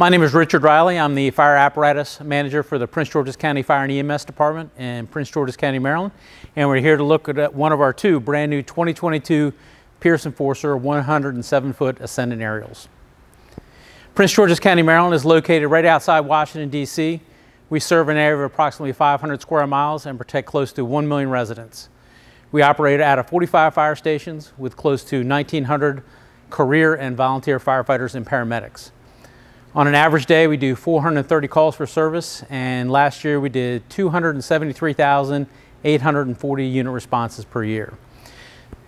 My name is Richard Riley. I'm the fire apparatus manager for the Prince George's County Fire and EMS Department in Prince George's County, Maryland. And we're here to look at one of our two brand new 2022 Pierce Enforcer 107 foot ascendant aerials. Prince George's County, Maryland is located right outside Washington, D.C. We serve an area of approximately 500 square miles and protect close to 1 million residents. We operate out of 45 fire stations with close to 1,900 career and volunteer firefighters and paramedics. On an average day, we do 430 calls for service, and last year we did 273,840 unit responses per year.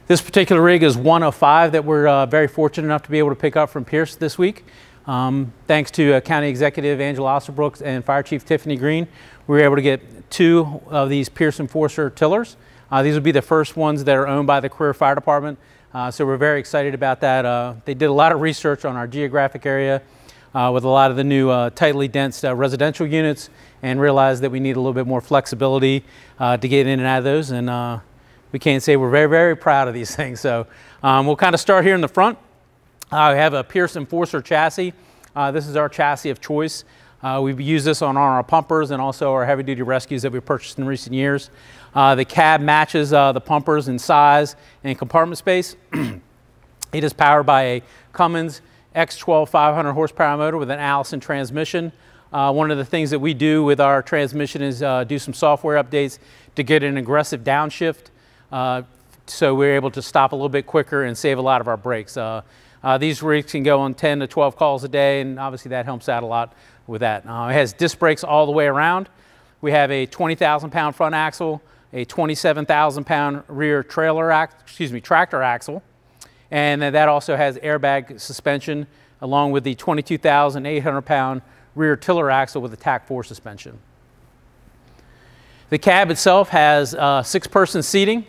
This particular rig is one of five that we're uh, very fortunate enough to be able to pick up from Pierce this week. Um, thanks to uh, County Executive Angela Alsobrooks and Fire Chief Tiffany Green, we were able to get two of these Pierce Enforcer tillers. Uh, these will be the first ones that are owned by the Career Fire Department, uh, so we're very excited about that. Uh, they did a lot of research on our geographic area with a lot of the new uh, tightly dense uh, residential units and realized that we need a little bit more flexibility uh, to get in and out of those. And uh, we can't say we're very, very proud of these things. So um, we'll kind of start here in the front. Uh, we have a Pierce Enforcer chassis. this is our chassis of choice. we've used this on our pumpers and also our heavy duty rescues that we purchased in recent years. the cab matches the pumpers in size and compartment space. it is powered by a Cummins X12 500 horsepower motor with an Allison transmission. Uh, one of the things that we do with our transmission is uh, do some software updates to get an aggressive downshift. Uh, so we're able to stop a little bit quicker and save a lot of our brakes. Uh, uh, these rigs can go on 10 to 12 calls a day, and obviously that helps out a lot with that. Uh, it has disc brakes all the way around. We have a 20,000 pound front axle, a 27,000 pound rear trailer, excuse me, tractor axle, and that also has airbag suspension along with the 22,800 pound rear tiller axle with a TAK4 suspension. The cab itself has uh, six person seating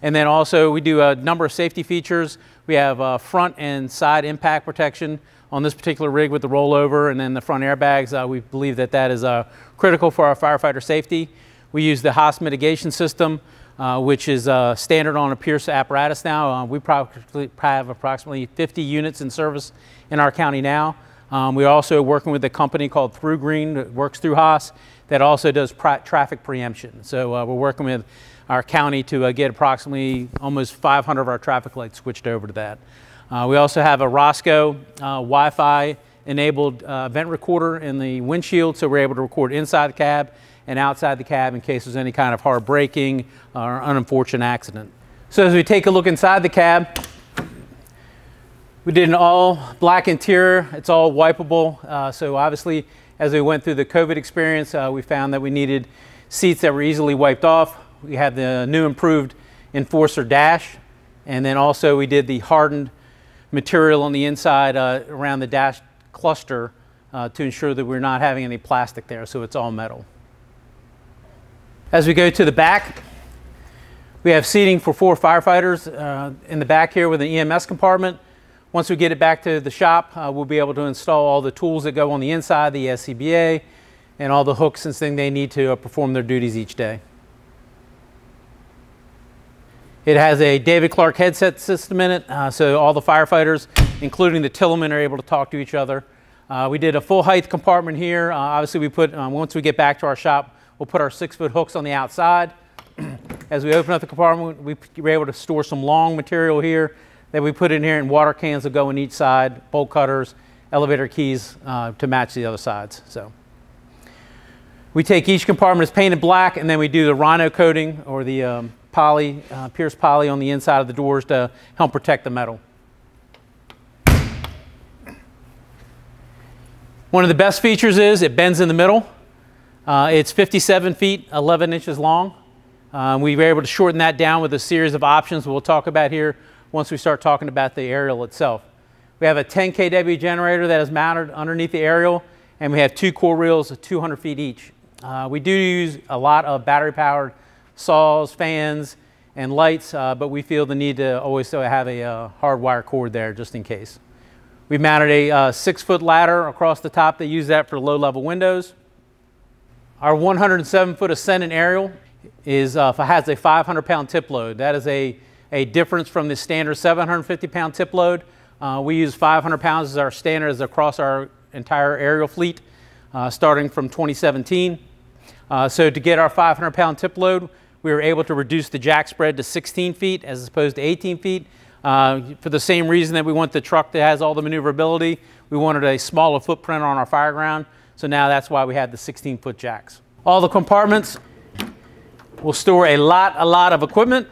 and then also we do a number of safety features. We have uh, front and side impact protection on this particular rig with the rollover and then the front airbags. Uh, we believe that that is uh, critical for our firefighter safety. We use the Haas mitigation system uh, which is uh, standard on a Pierce apparatus now. Uh, we probably have approximately 50 units in service in our county now. Um, we're also working with a company called ThruGreen that works through Haas that also does traffic preemption. So uh, we're working with our county to uh, get approximately almost 500 of our traffic lights switched over to that. We also have a Rosco Wi-Fi enabled event recorder in the windshield so we're able to record inside the cab and outside the cab in case there's any kind of hard braking or unfortunate accident. So as we take a look inside the cab, we did an all black interior. It's all wipeable. Uh, so obviously, as we went through the COVID experience, uh, we found that we needed seats that were easily wiped off. We have the new improved Enforcer dash. And then also we did the hardened material on the inside uh, around the dash cluster uh, to ensure that we're not having any plastic there. So it's all metal. As we go to the back, we have seating for four firefighters uh, in the back here with an EMS compartment. Once we get it back to the shop, uh, we'll be able to install all the tools that go on the inside, the SCBA, and all the hooks and things they need to uh, perform their duties each day. It has a David Clark headset system in it, uh, so all the firefighters, including the tillmen, are able to talk to each other. Uh, we did a full height compartment here. Uh, obviously, we put once we get back to our shop, We'll put our six foot hooks on the outside. As we open up the compartment, we were able to store some long material here that we put in here and water cans will go in each side, bolt cutters, elevator keys uh, to match the other sides. So we take each compartment as painted black and then we do the rhino coating or the um, poly, uh, pierce poly on the inside of the doors to help protect the metal. One of the best features is it bends in the middle. Uh, it's 57 feet, 11 inches long. Um, we were able to shorten that down with a series of options we'll talk about here once we start talking about the aerial itself. We have a 10 kW generator that is mounted underneath the aerial, and we have two cord reels of 200 feet each. Uh, we do use a lot of battery-powered saws, fans, and lights, uh, but we feel the need to always have a uh, hardwire cord there just in case. We've mounted a uh, six-foot ladder across the top. They use that for low-level windows. Our 107 foot ascendant aerial is, uh, has a 500 pound tip load. That is a, a difference from the standard 750 pound tip load. Uh, we use 500 pounds as our standard across our entire aerial fleet uh, starting from 2017. Uh, so to get our 500 pound tip load, we were able to reduce the jack spread to 16 feet as opposed to 18 feet. Uh, for the same reason that we want the truck that has all the maneuverability, we wanted a smaller footprint on our fireground. So now that's why we have the 16 foot jacks. All the compartments will store a lot, a lot of equipment.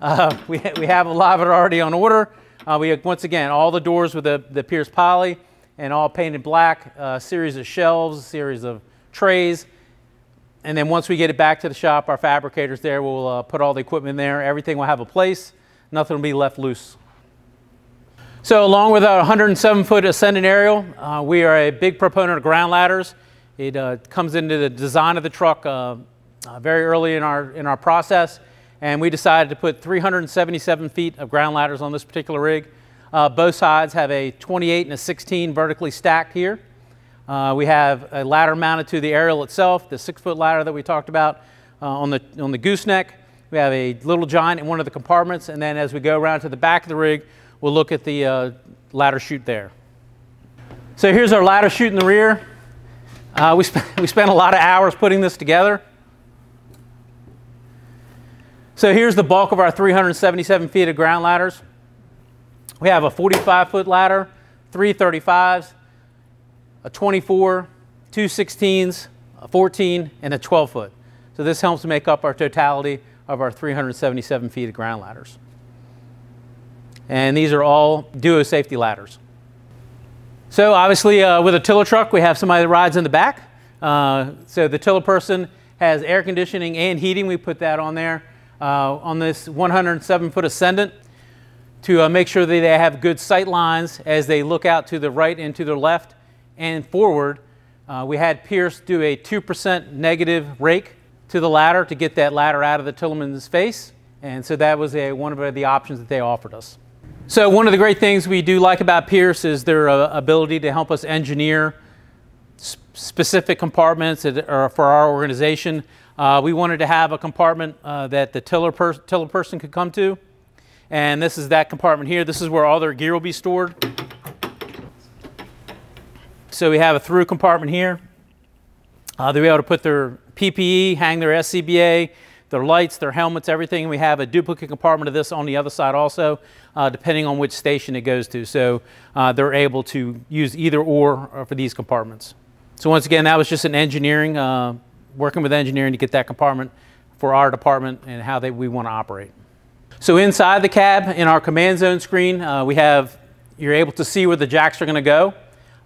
Uh, we, we have a lot of it already on order. Uh, we have, once again, all the doors with the, the Pierce poly and all painted black, a uh, series of shelves, a series of trays. And then once we get it back to the shop, our fabricators there will uh, put all the equipment there. Everything will have a place. Nothing will be left loose. So along with our 107 foot ascendant aerial, uh, we are a big proponent of ground ladders. It uh, comes into the design of the truck uh, uh, very early in our, in our process. And we decided to put 377 feet of ground ladders on this particular rig. Uh, both sides have a 28 and a 16 vertically stacked here. Uh, we have a ladder mounted to the aerial itself, the six foot ladder that we talked about on, the, on the gooseneck. We have a little giant in one of the compartments, and then as we go around to the back of the rig, we'll look at the uh, ladder chute there. So here's our ladder chute in the rear. Uh, we, sp we spent a lot of hours putting this together. So here's the bulk of our 377 feet of ground ladders. We have a 45 foot ladder, three 35s, a 24, two 16s, a 14, and a 12 foot. So this helps make up our totality of our 377 feet of ground ladders. And these are all Duo-Safety ladders. So obviously uh, with a tiller truck, we have somebody that rides in the back. Uh, so the tiller person has air conditioning and heating. We put that on there uh, on this 107 foot ascendant to uh, make sure that they have good sight lines as they look out to the right and to the left and forward. Uh, we had Pierce do a 2% negative rake to the ladder to get that ladder out of the Tillerman's face. And so that was a, one of the options that they offered us. So one of the great things we do like about Pierce is their uh, ability to help us engineer specific compartments that are for our organization. Uh, we wanted to have a compartment uh, that the tiller, per tiller person could come to. And this is that compartment here. This is where all their gear will be stored. So we have a through compartment here. Uh, they'll be able to put their PPE, hang their SCBA, their lights, their helmets, everything. We have a duplicate compartment of this on the other side also, uh, depending on which station it goes to. So uh, they're able to use either or uh, for these compartments. So once again, that was just an engineering uh, working with engineering to get that compartment for our department and how they, we want to operate. So inside the cab, in our command zone screen, uh, we have, you're able to see where the jacks are going to go.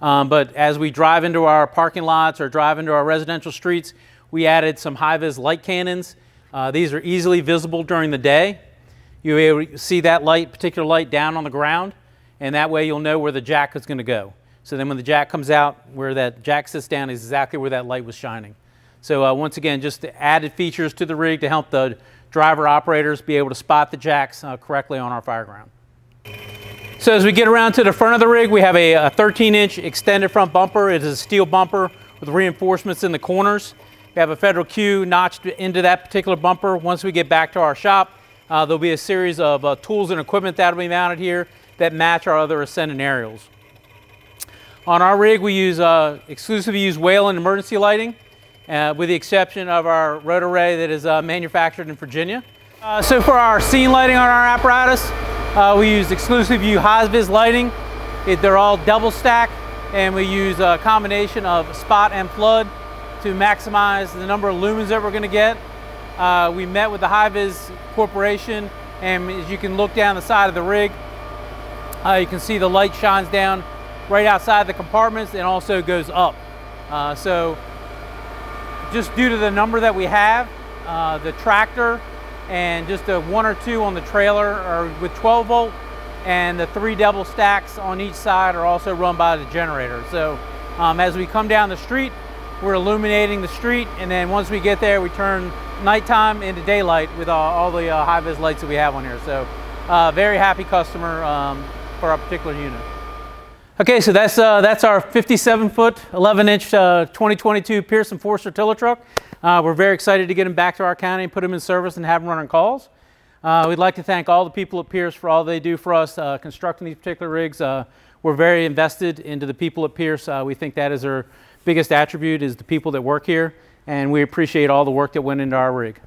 Um, but as we drive into our parking lots or drive into our residential streets, we added some high-vis light cannons. Uh, these are easily visible during the day. You'll see that light, particular light down on the ground, and that way you'll know where the jack is going to go. So then when the jack comes out, where that jack sits down is exactly where that light was shining. So uh, once again, just added features to the rig to help the driver operators be able to spot the jacks uh, correctly on our fireground. So as we get around to the front of the rig, we have a, a 13 inch extended front bumper. It is a steel bumper with reinforcements in the corners. We have a Federal Q notched into that particular bumper. Once we get back to our shop, uh, there'll be a series of uh, tools and equipment that'll be mounted here that match our other Ascendant aerials. On our rig, we use uh, exclusively use Whelen emergency lighting uh, with the exception of our RotorRay that is uh, manufactured in Virginia. Uh, so for our scene lighting on our apparatus, we use exclusive view high-vis lighting. It, they're all double stack and we use a combination of spot and flood to maximize the number of lumens that we're going to get. Uh, we met with the High-Vis Corporation and as you can look down the side of the rig, uh, you can see the light shines down right outside the compartments and also goes up. so just due to the number that we have, uh, the tractor and just a one or two on the trailer are with 12 volt and the three double stacks on each side are also run by the generator. So um, as we come down the street, we're illuminating the street and then once we get there, we turn nighttime into daylight with all, all the uh, high-vis lights that we have on here. So uh, very happy customer um, for our particular unit. Okay, so that's, uh, that's our 57 foot, 11 inch uh, 2022 Pierce Enforcer tiller truck. Uh, we're very excited to get them back to our county and put them in service and have them running calls. We'd like to thank all the people at Pierce for all they do for us constructing these particular rigs. We're very invested into the people at Pierce. We think that is our biggest attribute is the people that work here, and we appreciate all the work that went into our rig.